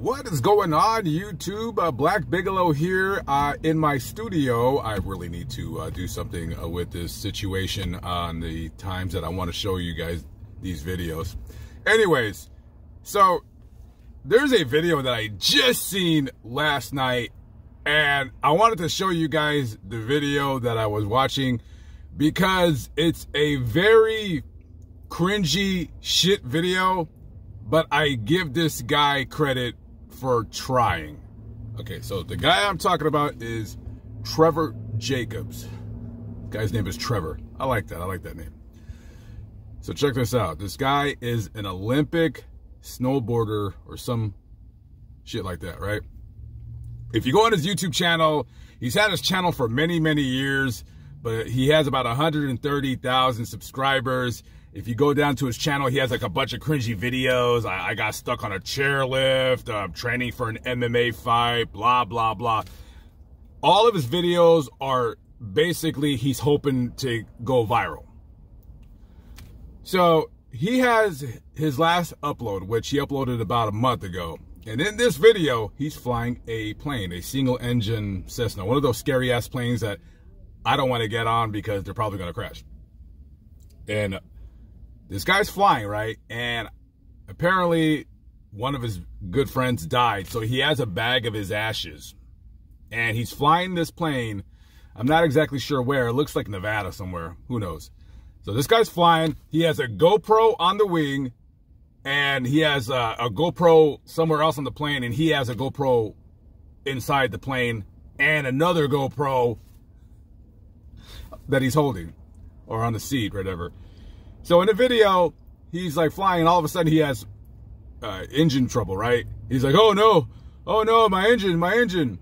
What is going on YouTube? Uh, Black Bigalow here uh, in my studio. I really need to uh, do something uh, with this situation on the times that I want to show you guys these videos. Anyways, so there's a video that I just seen last night and I wanted to show you guys the video that I was watching because it's a very cringy shit video but I give this guy credit for trying. Okay, so the guy I'm talking about is Trevor Jacobs. The guy's name is Trevor. I like that. I like that name. So check this out. This guy is an Olympic snowboarder or some shit like that, right? If you go on his YouTube channel, he's had his channel for many, many years, but he has about 130,000 subscribers. If you go down to his channel, he has like a bunch of cringy videos. I, I got stuck on a chairlift. I'm training for an MMA fight, blah, blah, blah. All of his videos are basically he's hoping to go viral. So he has his last upload, which he uploaded about a month ago. And in this video, he's flying a plane, a single engine Cessna, one of those scary ass planes that I don't want to get on because they're probably going to crash. And this guy's flying, right? And apparently one of his good friends died. So he has a bag of his ashes. And he's flying this plane. I'm not exactly sure where. It looks like Nevada somewhere. Who knows? So this guy's flying. He has a GoPro on the wing. And he has a, a GoPro somewhere else on the plane. And he has a GoPro inside the plane. And another GoPro that he's holding. Or on the seat, whatever. So in the video, he's like flying and all of a sudden he has uh, engine trouble, right? He's like, oh no, oh no, my engine, my engine.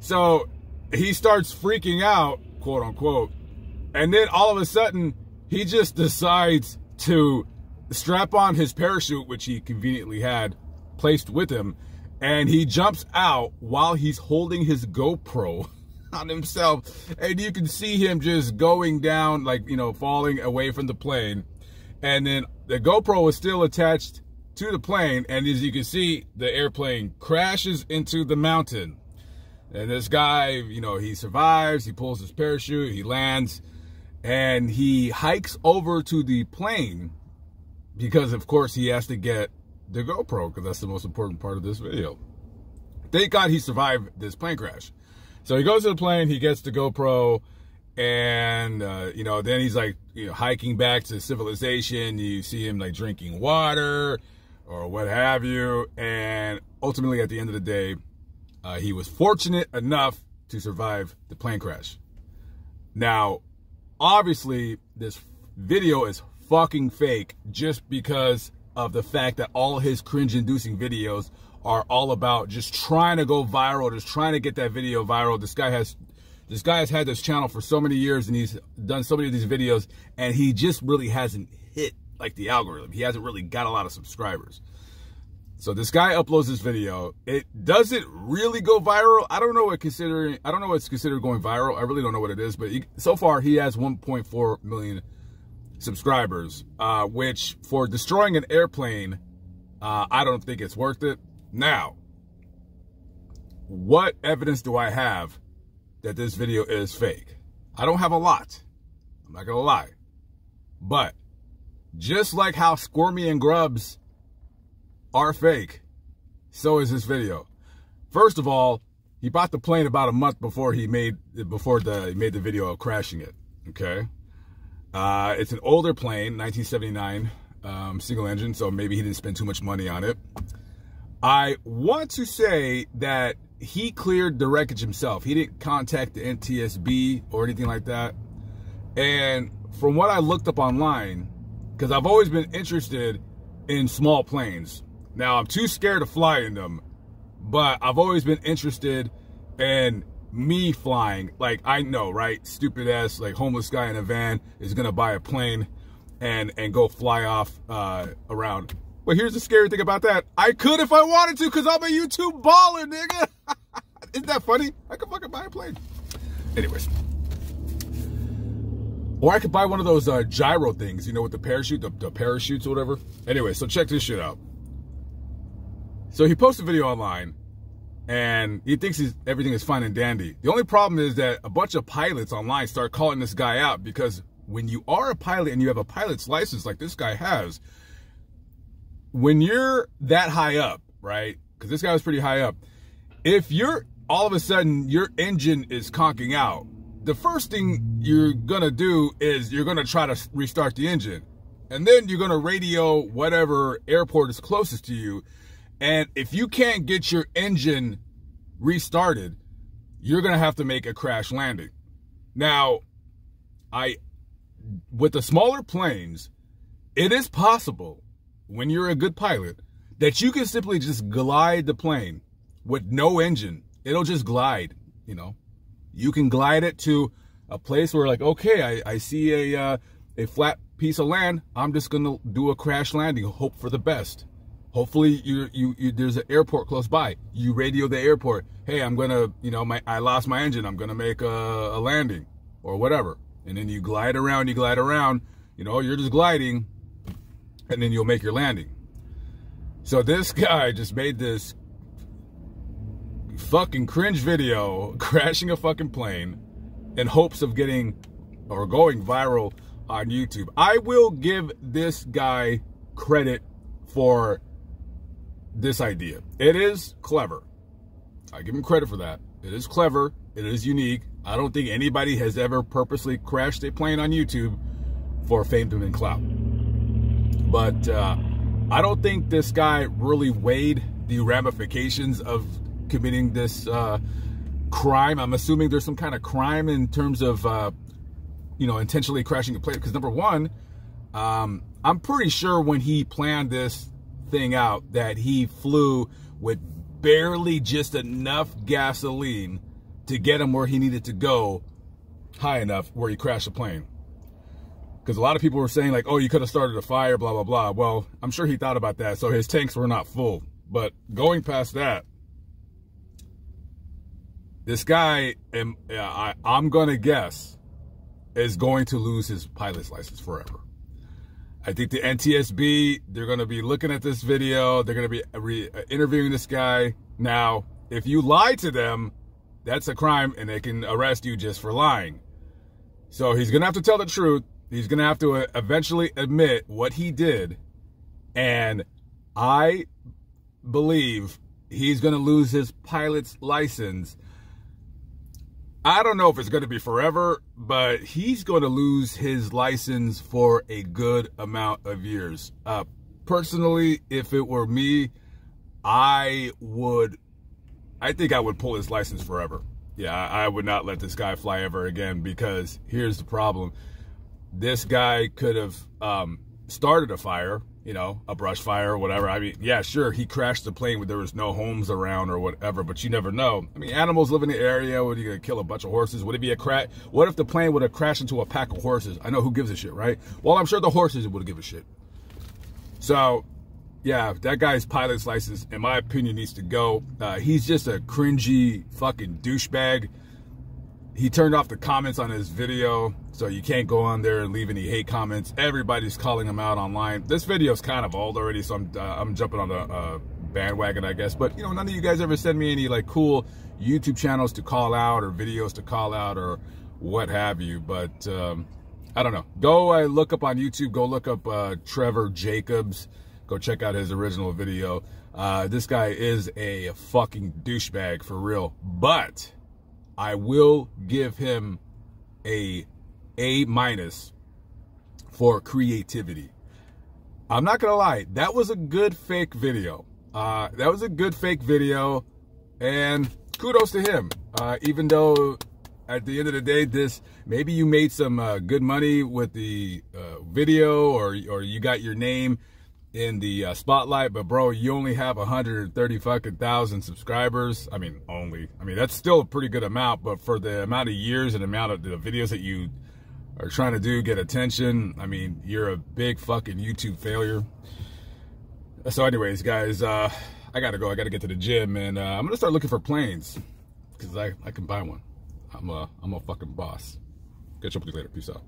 So he starts freaking out, quote unquote. And then all of a sudden, he just decides to strap on his parachute, which he conveniently had placed with him. And he jumps out while he's holding his GoPro on himself. And you can see him just going down, like, you know, falling away from the plane. And then the GoPro is still attached to the plane. And as you can see, the airplane crashes into the mountain. And this guy, you know, he survives, he pulls his parachute, he lands, and he hikes over to the plane because, of course, he has to get the GoPro because that's the most important part of this video. Thank God he survived this plane crash. So he goes to the plane, he gets the GoPro, and uh, you know, then he's like, you know, hiking back to civilization. You see him like drinking water or what have you, and ultimately, at the end of the day, uh, he was fortunate enough to survive the plane crash. Now, obviously, this video is fucking fake just because of the fact that all his cringe-inducing videos are all about just trying to go viral, just trying to get that video viral. This guy has this guy has had this channel for so many years and he's done so many of these videos and he just really hasn't hit like the algorithm. He hasn't really got a lot of subscribers. So this guy uploads this video. It doesn't really go viral. I don't know what considering I don't know what's considered going viral. I really don't know what it is, but he, so far he has 1.4 million subscribers, uh, which for destroying an airplane, uh, I don't think it's worth it. Now, what evidence do I have that this video is fake? I don't have a lot. I'm not gonna lie. But just like how Squirmy and Grubs are fake, so is this video. First of all, he bought the plane about a month before he made before the he made the video of crashing it. Okay, uh, it's an older plane, 1979, um, single engine, so maybe he didn't spend too much money on it. I want to say that he cleared the wreckage himself. He didn't contact the NTSB or anything like that. And from what I looked up online, because I've always been interested in small planes. Now, I'm too scared to fly in them, but I've always been interested in me flying. Like, I know, right? Stupid ass, like, homeless guy in a van is going to buy a plane and, and go fly off uh, around but here's the scary thing about that. I could if I wanted to because I'm a YouTube baller, nigga. Isn't that funny? I could fucking buy a plane. Anyways. Or I could buy one of those uh, gyro things, you know, with the parachute, the, the parachutes or whatever. Anyway, so check this shit out. So he posts a video online and he thinks everything is fine and dandy. The only problem is that a bunch of pilots online start calling this guy out because when you are a pilot and you have a pilot's license like this guy has, when you're that high up, right? Because this guy was pretty high up. If you're all of a sudden your engine is conking out, the first thing you're gonna do is you're gonna try to restart the engine. And then you're gonna radio whatever airport is closest to you and if you can't get your engine restarted, you're to have to make a crash landing. Now, I with the smaller planes, it is possible when you're a good pilot that you can simply just glide the plane with no engine. It'll just glide, you know. You can glide it to a place where like, okay, I, I see a uh, a flat piece of land. I'm just going to do a crash landing, hope for the best. Hopefully you, you, you there's an airport close by. You radio the airport. Hey, I'm gonna, you know, my I lost my engine. I'm gonna make a, a landing or whatever. And then you glide around, you glide around, you know, you're just gliding and then you'll make your landing. So this guy just made this fucking cringe video crashing a fucking plane in hopes of getting or going viral on YouTube. I will give this guy credit for this idea. It is clever. I give him credit for that. It is clever. It is unique. I don't think anybody has ever purposely crashed a plane on YouTube for fame and clout. But uh, I don't think this guy really weighed the ramifications of committing this uh, crime. I'm assuming there's some kind of crime in terms of, uh, you know, intentionally crashing a plane. Because number one, um, I'm pretty sure when he planned this, thing out that he flew with barely just enough gasoline to get him where he needed to go high enough where he crashed the plane. Because a lot of people were saying like, oh, you could have started a fire, blah, blah, blah. Well, I'm sure he thought about that. So his tanks were not full. But going past that, this guy, am, I, I'm going to guess, is going to lose his pilot's license forever. I think the NTSB, they're going to be looking at this video. They're going to be re- uh, interviewing this guy. Now, if you lie to them, that's a crime and they can arrest you just for lying. So he's going to have to tell the truth. He's going to have to uh, eventually admit what he did. And I believe he's going to lose his pilot's license I don't know if it's going to be forever, but he's going to lose his license for a good amount of years. Uh, personally, if it were me, I would, I think I would pull his license forever. Yeah, I would not let this guy fly ever again because here's the problem. This guy could have um, started a fire you know, a brush fire or whatever. I mean, yeah, sure, he crashed the plane when there was no homes around or whatever, but you never know. I mean, animals live in the area. What are you gonna kill a bunch of horses? Would it be a crash? What if the plane would have crashed into a pack of horses? I know who gives a shit, right? Well, I'm sure the horses would give a shit. So, yeah, that guy's pilot's license, in my opinion, needs to go. Uh, he's just a cringy fucking douchebag he turned off the comments on his video, so you can't go on there and leave any hate comments. Everybody's calling him out online. This video is kind of old already, so I'm, uh, I'm jumping on the uh, bandwagon, I guess. But, you know, none of you guys ever send me any, like, cool YouTube channels to call out or videos to call out or what have you. But, um, I don't know. Go uh, look up on YouTube. Go look up uh, Trevor Jacobs. Go check out his original video. Uh, this guy is a fucking douchebag for real. But I will give him a A minus for creativity. I'm not gonna lie, that was a good fake video. Uh, that was a good fake video, and kudos to him. Uh, even though at the end of the day, this maybe you made some uh, good money with the uh, video, or or you got your name in the uh, spotlight, but bro, you only have 130 fucking thousand subscribers. I mean, only. I mean, that's still a pretty good amount, but for the amount of years and amount of the videos that you are trying to do get attention, I mean, you're a big fucking YouTube failure. So, anyways, guys, uh, I gotta go. I gotta get to the gym, and uh, I'm gonna start looking for planes because I I can buy one. I'm a I'm a fucking boss. Catch up with you later. Peace out.